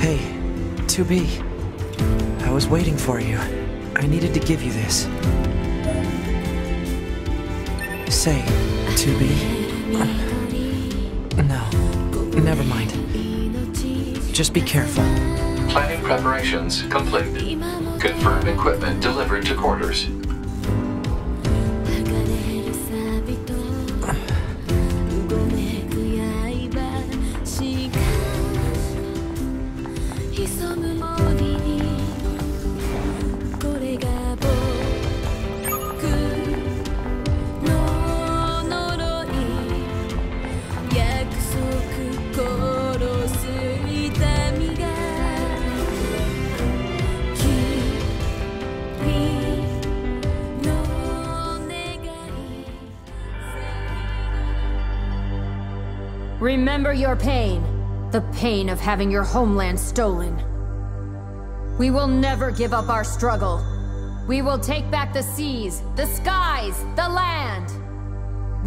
Hey, 2B. I was waiting for you. I needed to give you this. Say, 2B. Uh, no, never mind. Just be careful. Planning preparations complete. Confirm equipment delivered to quarters. Remember your pain. The pain of having your homeland stolen. We will never give up our struggle. We will take back the seas, the skies, the land.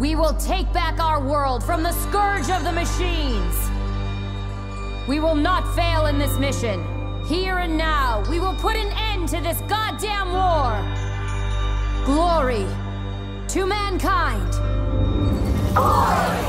We will take back our world from the scourge of the machines. We will not fail in this mission. Here and now, we will put an end to this goddamn war. Glory to mankind. Mankind!